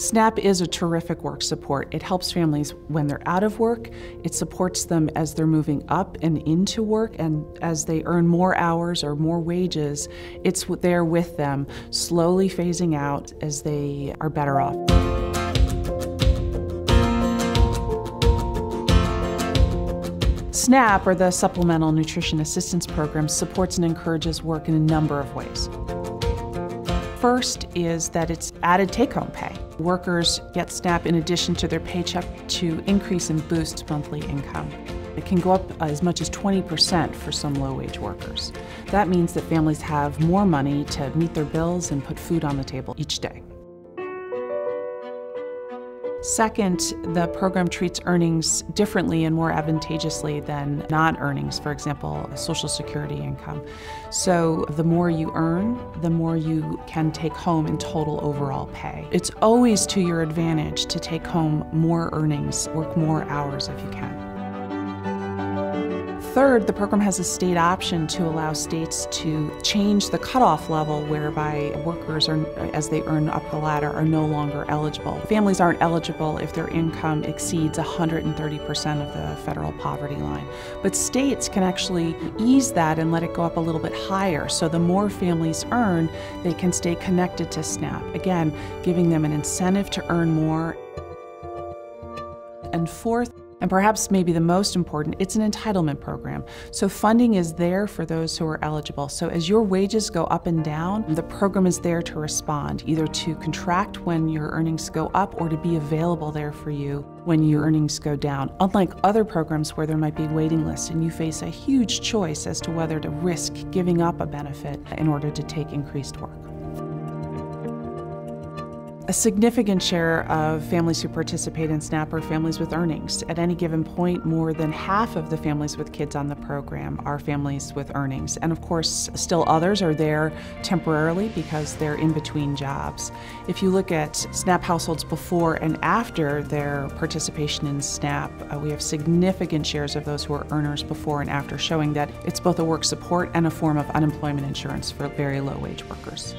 SNAP is a terrific work support. It helps families when they're out of work. It supports them as they're moving up and into work and as they earn more hours or more wages. It's there with them, slowly phasing out as they are better off. SNAP, or the Supplemental Nutrition Assistance Program, supports and encourages work in a number of ways. First is that it's added take home pay. Workers get SNAP in addition to their paycheck to increase and boost monthly income. It can go up as much as 20% for some low wage workers. That means that families have more money to meet their bills and put food on the table each day. Second, the program treats earnings differently and more advantageously than non earnings, for example, Social Security income. So, the more you earn, the more you can take home in total overall pay. It's always to your advantage to take home more earnings, work more hours if you can. Third, the program has a state option to allow states to change the cutoff level whereby workers are, as they earn up the ladder, are no longer eligible. Families aren't eligible if their income exceeds 130% of the federal poverty line. But states can actually ease that and let it go up a little bit higher. So the more families earn, they can stay connected to SNAP. Again, giving them an incentive to earn more. And fourth, and perhaps maybe the most important, it's an entitlement program. So funding is there for those who are eligible. So as your wages go up and down, the program is there to respond, either to contract when your earnings go up or to be available there for you when your earnings go down. Unlike other programs where there might be waiting lists and you face a huge choice as to whether to risk giving up a benefit in order to take increased work. A significant share of families who participate in SNAP are families with earnings. At any given point, more than half of the families with kids on the program are families with earnings. And of course, still others are there temporarily because they're in between jobs. If you look at SNAP households before and after their participation in SNAP, uh, we have significant shares of those who are earners before and after, showing that it's both a work support and a form of unemployment insurance for very low wage workers.